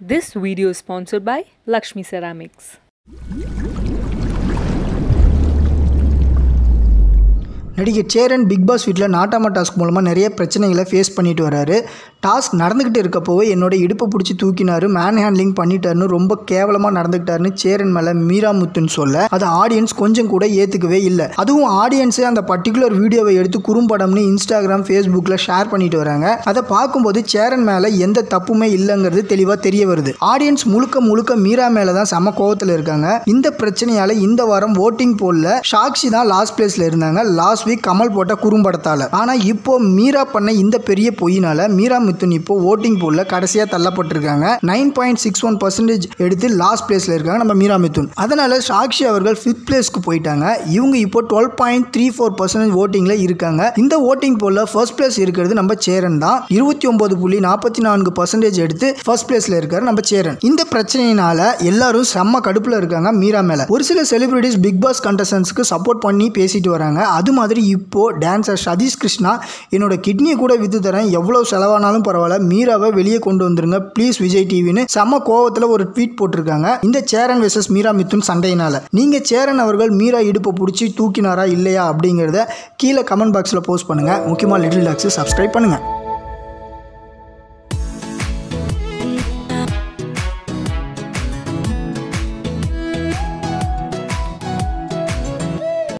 This video is sponsored by Lakshmi Ceramics. நடிகர் Cheran big pass வீட்டில் நாட்டாமா task மூலமாக நிறைய பிரச்சனைகளை ஃபேஸ் பண்ணிட்டு வராரு. டாஸ்க் நடந்துக்கிட்டு இருக்கப்போவே என்னோட இடுப்பை பிடிச்சி தூக்கினார். மேன் ஹேண்ட்லிங் பண்ணிட்டாருன்னு ரொம்ப கேவலமாக நடந்துக்கிட்டாருன்னு சேரன் மேலே மீராமுத்துன்னு சொல்ல அதை ஆடியன்ஸ் கொஞ்சம் கூட ஏற்றுக்கவே இல்லை. அதுவும் ஆடியன்ஸே அந்த பர்டிகுலர் வீடியோவை எடுத்து குறும்படம்னு இன்ஸ்டாகிராம் ஃபேஸ்புக்கில் ஷேர் பண்ணிட்டு வராங்க. அதை பார்க்கும்போது சேரன் மேலே எந்த தப்புமே இல்லைங்கிறது தெளிவாக தெரிய வருது. ஆடியன்ஸ் முழுக்க முழுக்க மீரா மேலே தான் செம கோவத்தில் இருக்காங்க. இந்த பிரச்சனையால் இந்த வாரம் ஓட்டிங் போலில் சாக்ஷி தான் லாஸ்ட் பிளேஸில் இருந்தாங்க. லாஸ்ட் வீக் கமல் போட்ட குறும்படத்தால். ஆனால் இப்போ மீரா பண்ண இந்த பெரிய பொய்னால மீரா மித்துன் இப்போ ஓட்டிங் போல கடைசியாக தள்ளப்பட்டிருக்காங்க. Nine point six one percentage எடுத்து லாஸ்ட் பிளேஸில் இருக்காங்க நம்ம மீரா மித்துன் அதனால சாக்ஷி அவர்கள் ஃபிஃப்த் பிளேஸ்க்கு போயிட்டாங்க. இவங்க இப்போ twelve point three four percentage ஓட்டிங்கில் இருக்காங்க. இந்த ஓட்டிங் போல ஃபர்ஸ்ட் பிளேஸ் இருக்கிறது நம்ம சேரன் தான். இருபத்தி ஒன்பது புள்ளி நாற்பத்தி நான்கு பர்சன்டேஜ் எடுத்து ஃபர்ஸ்ட் பிளேஸில் இருக்காரு நம்ம சேரன். இந்த பிரச்சனையினால எல்லாரும் செம்ம கடுப்பில் இருக்காங்க மீரா மேலே. ஒரு சில செலிபிரிட்டிஸ் பிக் பாஸ் கண்டஸ்டன்ஸ்க்கு சப்போர்ட் பண்ணி பேசிட்டு வராங்க. அது மாதிரி இப்போ டான்ஸர் சதீஷ் கிருஷ்ணா என்னோட கிட்னியை கூட விற்று தரேன். எவ்வளோ செலவானாலும் பரவாயில்ல. மீராவை வெளியே கொண்டு வந்துருங்க. ப்ளீஸ் விஜய் டிவின்னு செம்ம கோவத்தில் ஒரு ட்வீட் போட்டிருக்காங்க. இந்த சேரன் வெர்சஸ் மீரா மித்துன் சண்டையினால். நீங்கள் சேரன் அவர்கள் மீரா இடுப்பை பிடிச்சி தூக்கினாரா இல்லையா அப்படிங்கிறத கீழே கமெண்ட் பாக்ஸில் போஸ்ட் பண்ணுங்க. முக்கியமாக லிட்டில் டாக்ஸை சப்ஸ்கிரைப் பண்ணுங்கள்